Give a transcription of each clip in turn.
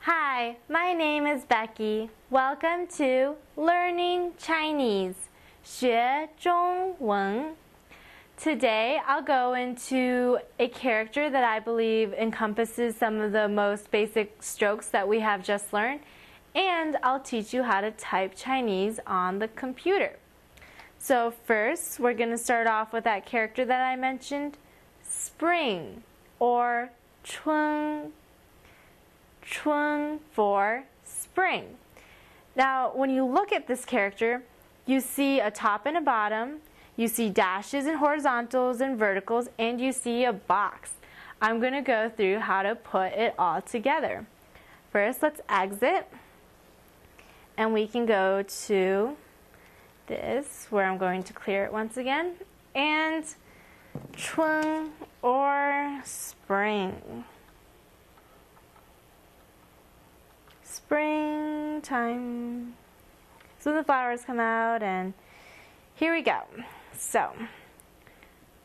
Hi, my name is Becky. Welcome to Learning Chinese. 学中文. Today I'll go into a character that I believe encompasses some of the most basic strokes that we have just learned, and I'll teach you how to type Chinese on the computer. So, first, we're going to start off with that character that I mentioned spring or chun. Chun for spring. Now, when you look at this character, you see a top and a bottom, you see dashes and horizontals and verticals, and you see a box. I'm going to go through how to put it all together. First, let's exit, and we can go to this, where I'm going to clear it once again, and chun or spring. Springtime. So the flowers come out, and here we go. So,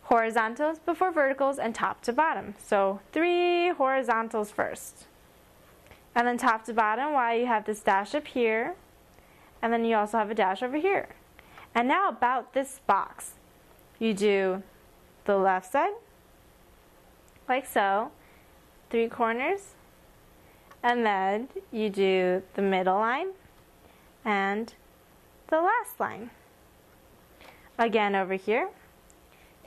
horizontals before verticals and top to bottom. So, three horizontals first. And then top to bottom, why you have this dash up here, and then you also have a dash over here. And now about this box. You do the left side, like so, three corners, and then you do the middle line and the last line. Again over here,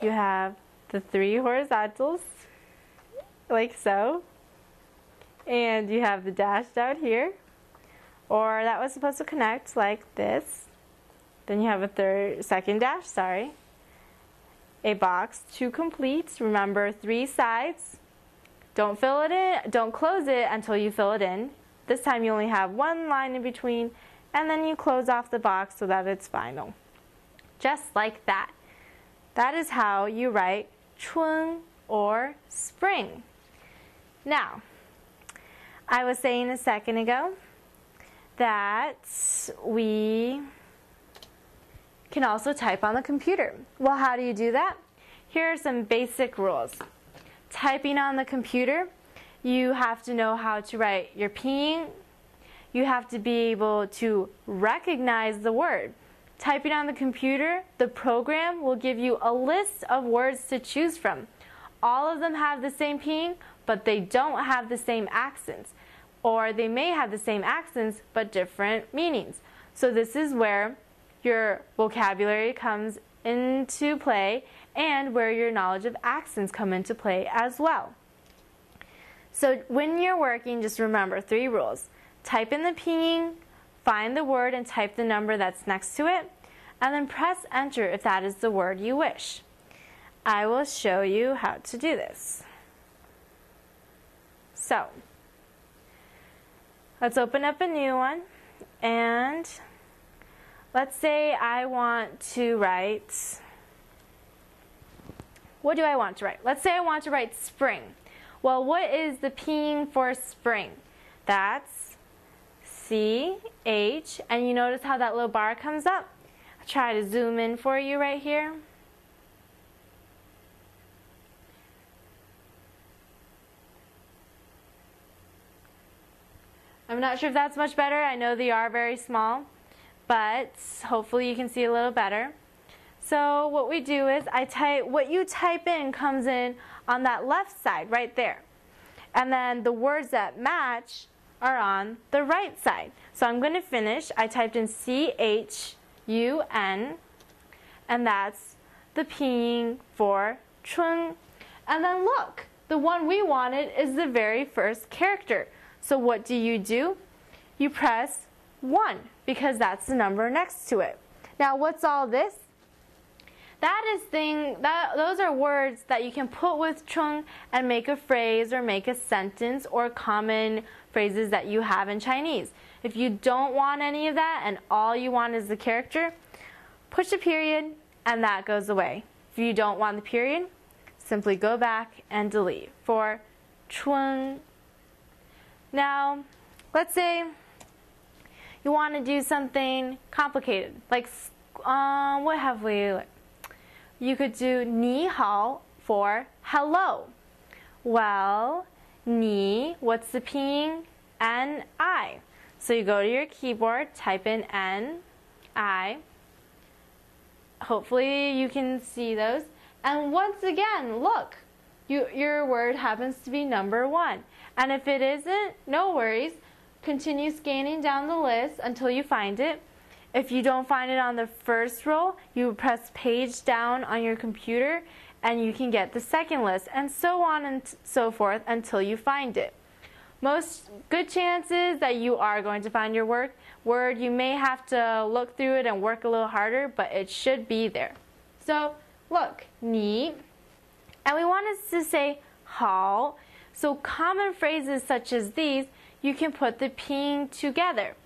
you have the three horizontals, like so, and you have the dash down here, or that was supposed to connect like this. Then you have a third, second dash, sorry. A box to complete. Remember, three sides. Don't fill it in, don't close it until you fill it in. This time you only have one line in between, and then you close off the box so that it's final. Just like that. That is how you write chun or spring. Now, I was saying a second ago that we can also type on the computer. Well, how do you do that? Here are some basic rules. Typing on the computer, you have to know how to write your pinyin. You have to be able to recognize the word. Typing on the computer, the program will give you a list of words to choose from. All of them have the same pinyin, but they don't have the same accents. Or they may have the same accents, but different meanings. So this is where your vocabulary comes into play and where your knowledge of accents come into play as well. So when you're working, just remember three rules. Type in the pinyin, find the word and type the number that's next to it, and then press enter if that is the word you wish. I will show you how to do this. So, let's open up a new one and Let's say I want to write, what do I want to write? Let's say I want to write spring. Well, what is the pinyin for spring? That's C, H, and you notice how that little bar comes up? I'll try to zoom in for you right here. I'm not sure if that's much better. I know they are very small but hopefully you can see a little better. So what we do is I type, what you type in comes in on that left side right there. And then the words that match are on the right side. So I'm going to finish. I typed in C-H-U-N and that's the pinyin for chun. And then look, the one we wanted is the very first character. So what do you do? You press 1 because that's the number next to it. Now, what's all this? That is thing that those are words that you can put with chun and make a phrase or make a sentence or common phrases that you have in Chinese. If you don't want any of that and all you want is the character, push a period and that goes away. If you don't want the period, simply go back and delete for chun. Now, let's say you want to do something complicated, like um, what have we? You could do ni hao for hello. Well, ni, what's the pinyin? N I. So you go to your keyboard, type in N I. Hopefully you can see those. And once again, look, you, your word happens to be number one. And if it isn't, no worries. Continue scanning down the list until you find it. If you don't find it on the first row, you press page down on your computer and you can get the second list and so on and so forth until you find it. Most good chances that you are going to find your work word. You may have to look through it and work a little harder, but it should be there. So look, 你 and we want us to say how. So common phrases such as these, you can put the ping together.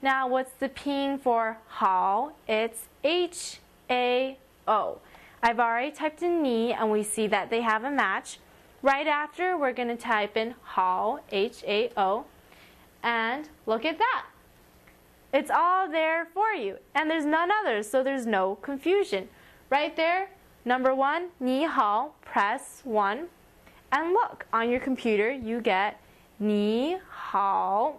Now, what's the ping for how? It's H A O. I've already typed in me and we see that they have a match. Right after, we're going to type in how, H A O, and look at that. It's all there for you, and there's none others, so there's no confusion. Right there, Number one, 你好, press one. And look, on your computer, you get ni hao.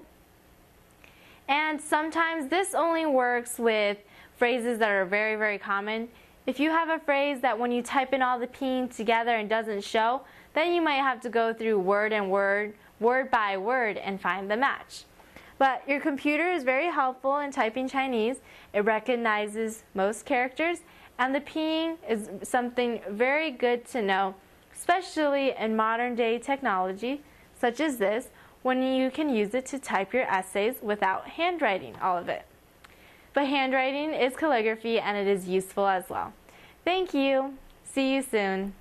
And sometimes this only works with phrases that are very, very common. If you have a phrase that when you type in all the ping together and doesn't show, then you might have to go through word and word, word by word, and find the match. But your computer is very helpful in typing Chinese. It recognizes most characters and the pinyin is something very good to know, especially in modern day technology such as this, when you can use it to type your essays without handwriting all of it. But handwriting is calligraphy and it is useful as well. Thank you. See you soon.